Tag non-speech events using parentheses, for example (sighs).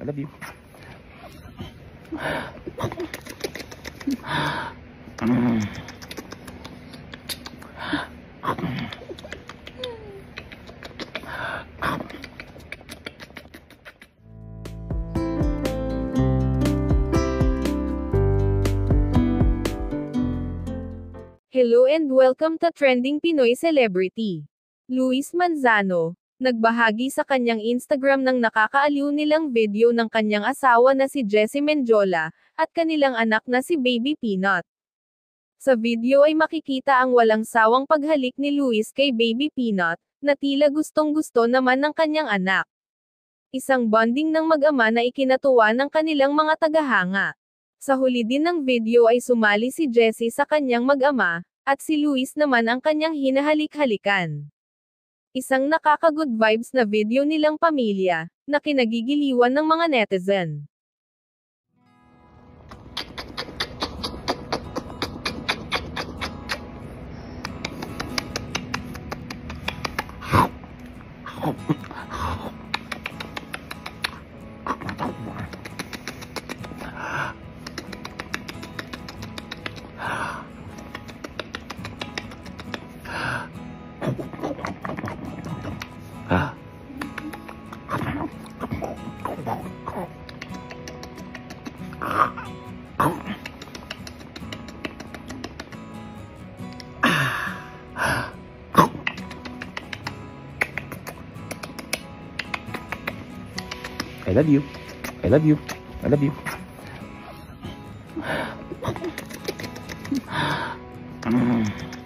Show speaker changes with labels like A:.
A: I love you.
B: Hello and welcome to Trending Pinoy Celebrity. Luis Manzano, nagbahagi sa kanyang Instagram ng nakakaaliw nilang video ng kanyang asawa na si Jessie Menjola, at kanilang anak na si Baby Peanut. Sa video ay makikita ang walang sawang paghalik ni Luis kay Baby Peanut, na tila gustong gusto naman ng kanyang anak. Isang bonding ng mag-ama na ikinatuwa ng kanilang mga tagahanga. Sa huli din ng video ay sumali si Jessie sa kanyang mag-ama, at si Luis naman ang kanyang hinahalik-halikan. Isang nakaka-good vibes na video nilang pamilya, na kinagigiliwan ng mga netizen.
A: I love you. I love you. I love you. (sighs) Mm.